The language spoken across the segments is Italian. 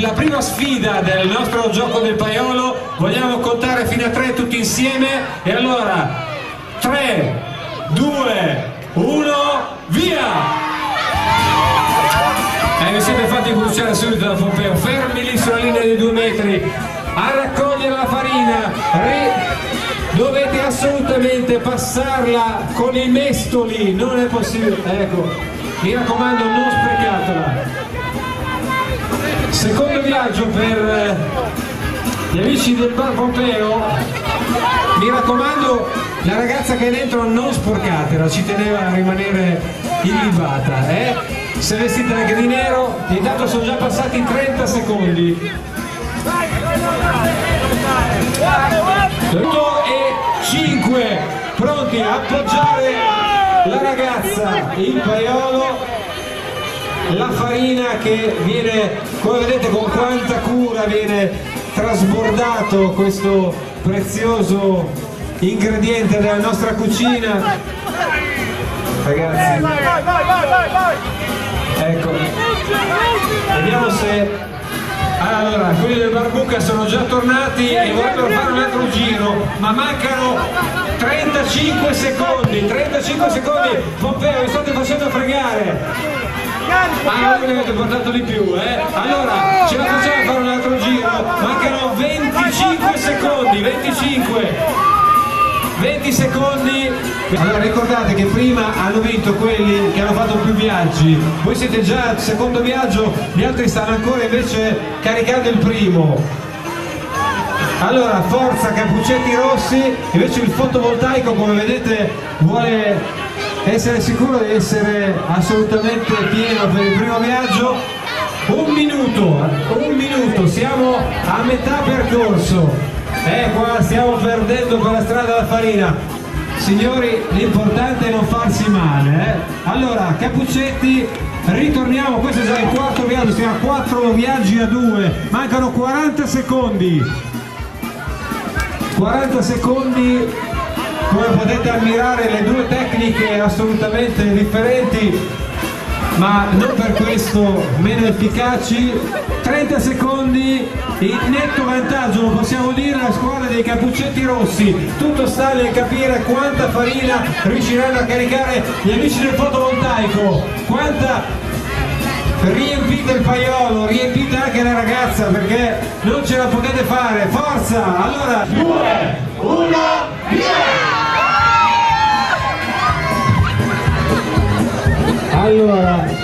La prima sfida del nostro gioco del paiolo, vogliamo contare fino a tre tutti insieme? E allora 3, 2, 1, via! E vi siete fatti bruciare subito da Pompeo, fermi lì sulla linea dei due metri, a raccogliere la farina, Ri- dovete assolutamente passarla con i mestoli, non è possibile, ecco, mi raccomando non sprecatela. Viaggio per eh, gli amici del bar Pompeo, mi raccomando, la ragazza che è dentro non sporcatela, ci teneva a rimanere illibata, eh? Se vestite anche di nero, intanto sono già passati 30 secondi. 8 e 5, pronti a appoggiare la ragazza in paiolo la farina che viene, come vedete con quanta cura viene trasbordato questo prezioso ingrediente della nostra cucina. Ragazzi, ecco, vediamo se... Allora, quelli del Barbuca sono già tornati e vorrebbero fare un altro giro, ma mancano 35 secondi, 35 secondi, Pompeo, vi state facendo fregare! Ah, voi ne avete portato di più, eh? Allora, ce la facciamo a fare un altro giro? Mancano 25 secondi, 25! 20 secondi allora ricordate che prima hanno vinto quelli che hanno fatto più viaggi voi siete già al secondo viaggio gli altri stanno ancora invece caricando il primo allora forza Cappuccetti Rossi invece il fotovoltaico come vedete vuole essere sicuro di essere assolutamente pieno per il primo viaggio? Un minuto un minuto siamo a metà percorso. Eh qua stiamo perdendo per la strada la farina. Signori l'importante è non farsi male eh? allora Cappuccetti ritorniamo questo è già il quarto viaggio siamo a quattro viaggi a due. Mancano 40 secondi. 40 secondi come potete ammirare le due tecniche assolutamente differenti ma non per questo meno efficaci. 30 secondi in netto vantaggio lo possiamo dire la squadra dei cappuccetti rossi. Tutto sta nel capire quanta farina riusciranno a caricare gli amici del fotovoltaico. Quanta riempite il paiolo riempite anche la ragazza perché non ce la potete fare. Forza allora. 2 1 via! Allora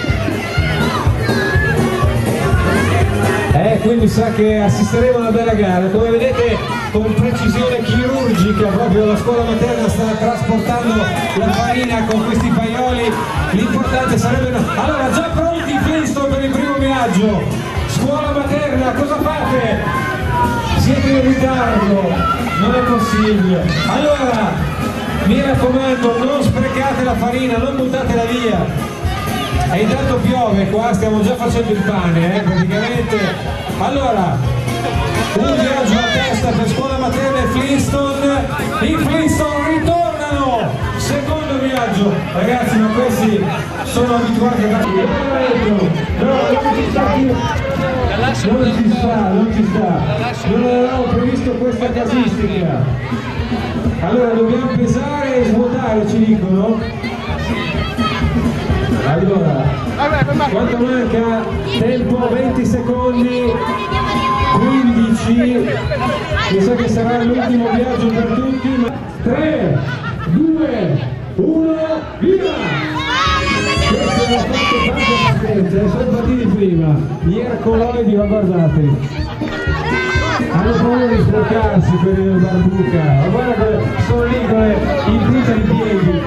quindi sa che assisteremo a una bella gara. Come vedete con precisione chirurgica proprio la scuola materna sta trasportando la farina con questi paioli. L'importante sarebbe allora già pronti Flintstone per il primo viaggio. Scuola materna cosa fate? siete in ritardo. Non è possibile. Allora mi raccomando non sprecate la farina non buttatela via. E intanto piove qua, stiamo già facendo il pane, eh, praticamente. Allora, un viaggio a testa per scuola materna e Flintstone, i Flintstone ritornano! Secondo viaggio, ragazzi, ma questi sono abituati a... No, non ci sta. Non ci sta, non ci sta. Non avevamo previsto questa casistica. Allora dobbiamo pesare e svuotare, ci dicono. Allora, quanto manca? Tempo 20 secondi, 15, mi sa che sarà l'ultimo viaggio per tutti, ma 3, 2, 1, via! Sono partiti prima, gli ercoloidi, ma guardate, hanno paura di sporcarsi quelli del barbuca, ma guarda sono lì con le in piedi.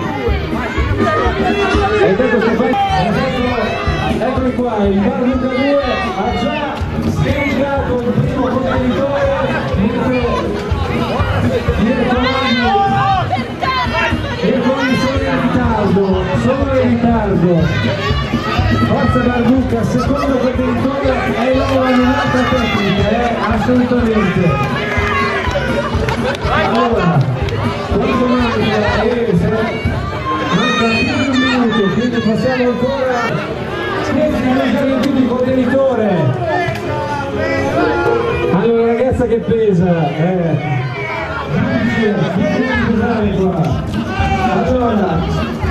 Sono in. Forza Barbuca, secondo contenitore è loro in un'altra tecnica, eh? assolutamente. Allora, quanto manca? Eh, manca più di un minuto, quindi passiamo ancora 10 minuti di contenitore. pesa, eh. Giudice, non pesare qua. Allora,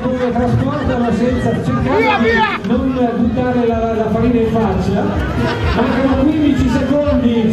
come trasportano senza cercare di non buttare la, la farina in faccia. Mancano 15 secondi,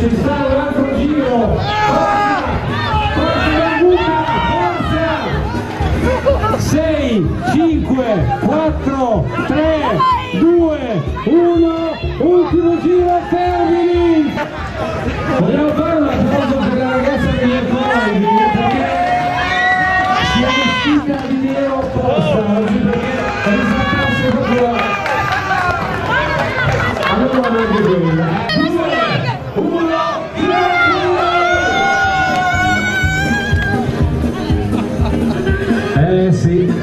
eh sì.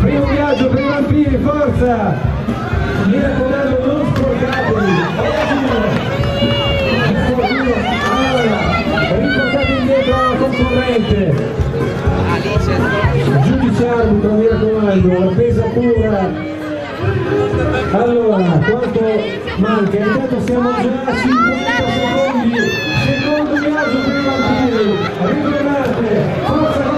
Primo viaggio per i vampiri forza! Mi raccomando non sporcatevi allora riportate indietro la concorrente. Giudice arbitro mi raccomando la pesa pura Allora, quanto manca? Intanto siamo già a 50 secondi, secondo viaggio per partire, ritornate, forza!